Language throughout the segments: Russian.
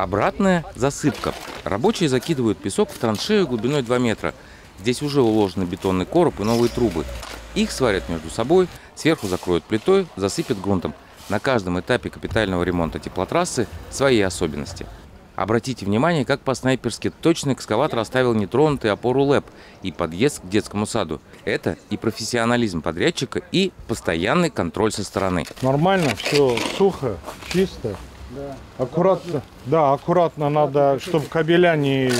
Обратная засыпка. Рабочие закидывают песок в траншею глубиной 2 метра. Здесь уже уложены бетонный короб и новые трубы. Их сварят между собой, сверху закроют плитой, засыпят грунтом. На каждом этапе капитального ремонта теплотрассы свои особенности. Обратите внимание, как по-снайперски точно экскаватор оставил нетронутый опору ЛЭП и подъезд к детскому саду. Это и профессионализм подрядчика, и постоянный контроль со стороны. Нормально, все сухо, чисто. Аккуратно. Да, аккуратно надо, чтобы кабеля не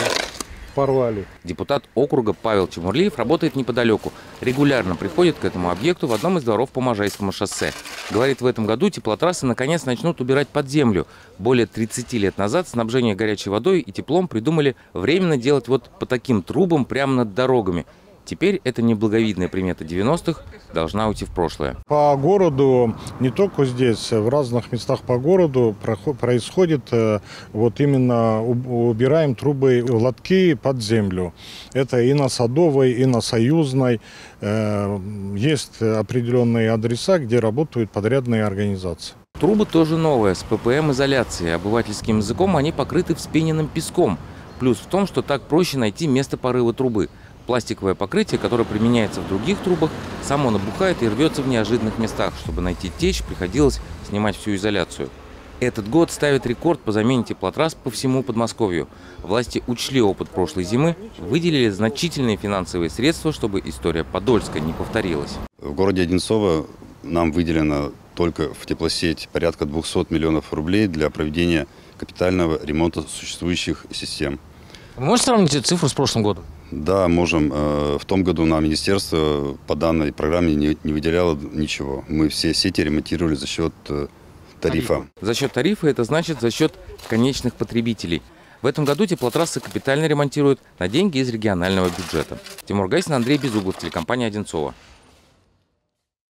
порвали. Депутат округа Павел Чемурлиев работает неподалеку. Регулярно приходит к этому объекту в одном из дворов по Можайскому шоссе. Говорит, в этом году теплотрассы наконец начнут убирать под землю. Более 30 лет назад снабжение горячей водой и теплом придумали временно делать вот по таким трубам прямо над дорогами. Теперь эта неблаговидная примета 90-х должна уйти в прошлое. По городу, не только здесь, в разных местах по городу происходит э, вот именно уб- убираем трубы лотки под землю. Это и на Садовой, и на Союзной. Э, Есть определенные адреса, где работают подрядные организации. Трубы тоже новые, с ППМ-изоляцией. Обывательским языком они покрыты вспененным песком. Плюс в том, что так проще найти место порыва трубы. Пластиковое покрытие, которое применяется в других трубах, само набухает и рвется в неожиданных местах. Чтобы найти течь, приходилось снимать всю изоляцию. Этот год ставит рекорд по замене теплотрасс по всему Подмосковью. Власти учли опыт прошлой зимы, выделили значительные финансовые средства, чтобы история Подольска не повторилась. В городе Одинцово нам выделено только в теплосеть порядка 200 миллионов рублей для проведения капитального ремонта существующих систем. Вы можете сравнить эту цифру с прошлым годом? Да, можем. Э, В том году нам министерство по данной программе не не выделяло ничего. Мы все сети ремонтировали за счет э, тарифа. За счет тарифа это значит за счет конечных потребителей. В этом году теплотрассы капитально ремонтируют на деньги из регионального бюджета. Тимур Гайсин, Андрей Безуглов, телекомпания «Одинцова».